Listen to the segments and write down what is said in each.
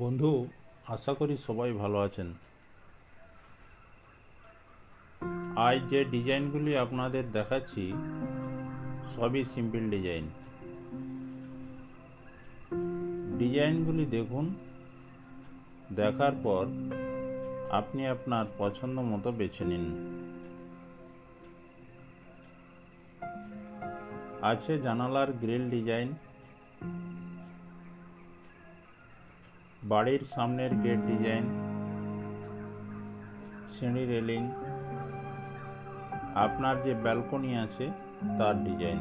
বন্ধু, আশা করি সবাই ভালো আছেন। আজ যে ডিজাইনগুলি আপনাদের দেখাচ্ছি, সবই সিম্পল ডিজাইন ডিজাইনগুলি দেখুন, দেখার পর আপনি আপনার পছন্দ মতো বেছে নিন। আছে জানালার গ্রিল ডিজাইন বাড়ির সামনের গেট ডিজাইন সিঁড়ি রেলিং আপনার যে ব্যালকনি আছে তার ডিজাইন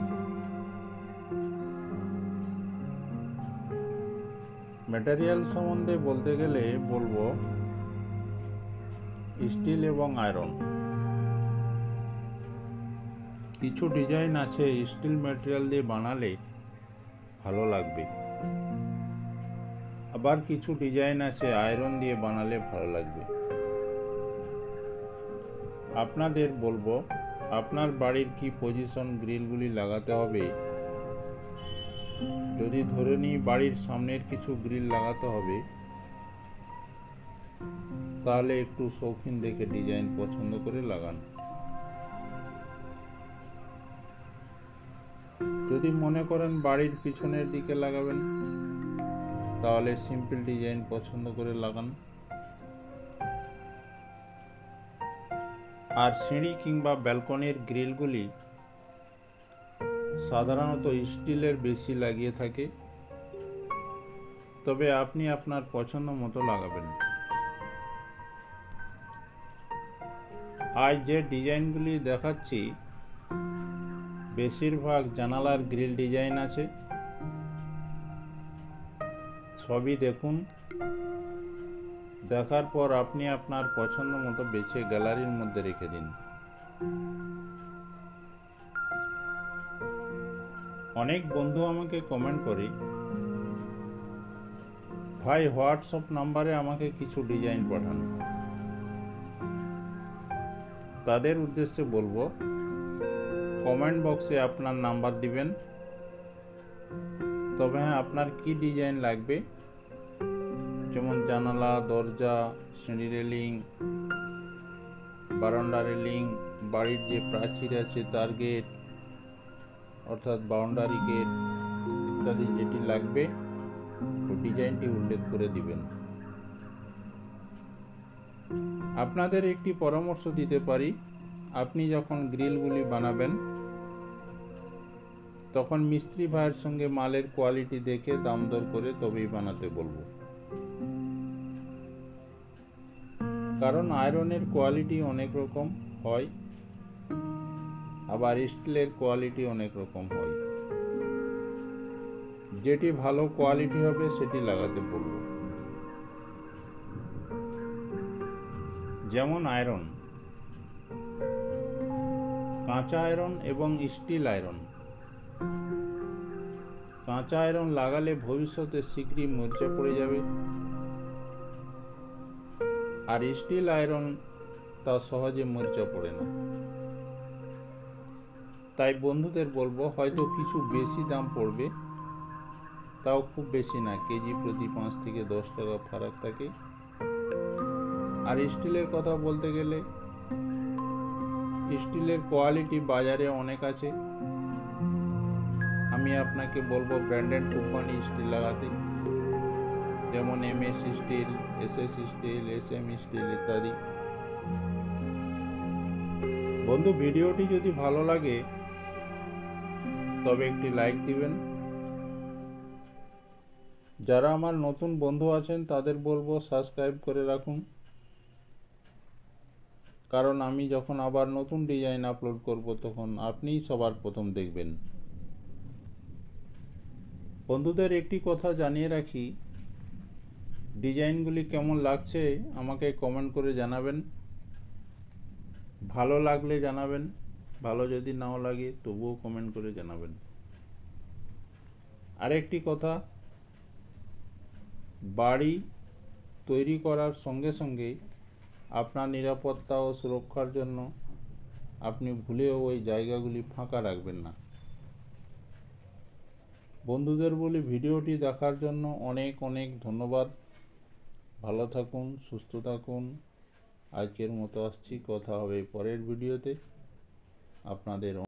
ম্যাটেরিয়াল সম্বন্ধে বলতে গেলে বলব স্টিল এবং আয়রন কিছু ডিজাইন আছে স্টিল ম্যাটেরিয়াল দিয়ে বানালে ভালো লাগবে। আবার কিছু ডিজাইন আছে আয়রন দিয়ে বানালে ভালো লাগবে। আপনাদের বলব, আপনার বাড়ির কি পজিশন গ্রিলগুলি লাগাতে হবে? যদি ধরে নিই বাড়ির সামনের কিছু গ্রিল লাগাতে হবে, তাহলে একটু শৌখিন দেখে ডিজাইন পছন্দ করে লাগান। যদি মনে করেন বাড়ির পিছনের দিকে লাগাবেন তাহলে সিম্পল ডিজাইন পছন্দ করে লাগান। আর সিঁড়ি কিংবা ব্যালকনির গ্রিলগুলি সাধারণত স্টিলের বেশি লাগিয়ে থাকে। তবে আপনি আপনার পছন্দ মতো লাগাবেন। আজ যে ডিজাইনগুলি দেখাচ্ছি, বেশিরভাগ জানালার গ্রিল ডিজাইন আছে। সবই দেখুন। দেখার পর আপনি আপনার পছন্দ মতো বেছে গ্যালারির মধ্যে রেখে দিন। অনেক বন্ধু আমাকে কমেন্ট করে, ভাই হোয়াটসঅ্যাপ নাম্বারে আমাকে কিছু ডিজাইন পাঠান। তাদের উদ্দেশ্যে বলব কমেন্ট বক্সে আপনার নাম্বার দিবেন। তবে হ্যাঁ আপনার কি ডিজাইন লাগবে? যেমন জানালা, দরজা, সিঁড়ি রেলিং, বারান্দা রেলিং, বাড়ির যে প্রাচীর আছে তার গেট, অর্থাৎ বাউন্ডারি গেট ইত্যাদি যেটি লাগবে ও ডিজাইনটি উল্লেখ করে দিবেন। আপনাদের একটি পরামর্শ দিতে পারি, আপনি যখন গ্রিলগুলি বানাবেন, তখন মিস্ত্রি ভাইয়ের সঙ্গে মালের কোয়ালিটি দেখে দাম দর করে তবেই বানাতে বলব। কারণ আয়রনের কোয়ালিটি অনেক রকম হয়, আবার স্টিলের কোয়ালিটি অনেক রকম হয়। যেটি ভালো কোয়ালিটি হবে সেটি লাগাতে বলব। যেমন আয়রন। কাঁচা আয়রন এবং স্টিল আয়রন। কাঁচা আয়রন লাগালে ভবিষ্যতে শীঘ্রই মরচে পড়ে যাবে। আর স্টিল আয়রন তা সহজে মরচা পড়ে না। তাই বন্ধুদের বলব, হয়তো কিছু বেশি দাম পড়বে, তাও খুব বেশি না, কেজি প্রতি পাঁচ থেকে দশ টাকা ফারাক থাকে। আর স্টিলের কথা বলতে গেলে, স্টিলের কোয়ালিটি বাজারে অনেক আছে। আমি আপনাকে বলব, ব্র্যান্ডেড কোম্পানি স্টিল লাগাতে। যেমন M S steel S S steel S M steel ইত্যাদি। বন্ধু, ভিডিওটি যদি ভালো লাগে, তবে একটি লাইক দিবেন। যারা আমার নতুন বন্ধু আছেন, তাদের বলব সাবস্ক্রাইব করে রাখুন। কারণ আমি যখন আবার নতুন ডিজাইন আপলোড করব, তখন আপনিই সবার প্রথম দেখবেন। বন্ধুদের একটি কথা জানিয়ে রাখি ডিজাইনগুলি কেমন লাগছে আমাকে কমেন্ট করে জানাবেন। ভালো লাগলে জানাবেন, ভালো যদি নাও লাগে তবুও কমেন্ট করে জানাবেন। আরেকটি কথা, বাড়ি তৈরি করার সঙ্গে সঙ্গে আপনার নিরাপত্তা ও সুরক্ষার জন্য আপনি ভুলেও ওই জায়গাগুলি ফাঁকা রাখবেন না। বন্ধুদের বলি, ভিডিওটি দেখার জন্য অনেক অনেক ধন্যবাদ। ভালো থাকুন সুস্থ থাকুন। আজকের মতো আসছি কথা হবে পরের ভিডিওতে। আপনাদের